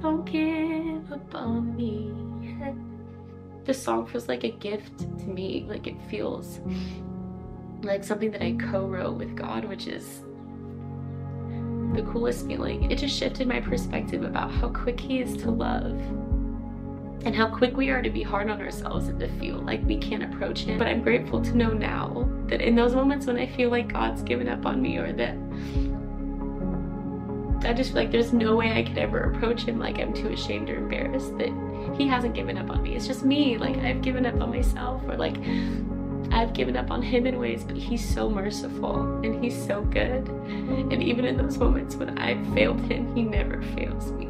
don't give up on me. This song feels like a gift to me. Like it feels like something that I co-wrote with God, which is the coolest feeling. It just shifted my perspective about how quick he is to love and how quick we are to be hard on ourselves and to feel like we can't approach him. But I'm grateful to know now that in those moments when I feel like God's given up on me or that I just feel like there's no way I could ever approach him like I'm too ashamed or embarrassed that he hasn't given up on me. It's just me, like I've given up on myself or like I've given up on him in ways, but he's so merciful and he's so good. And even in those moments when I've failed him, he never fails me.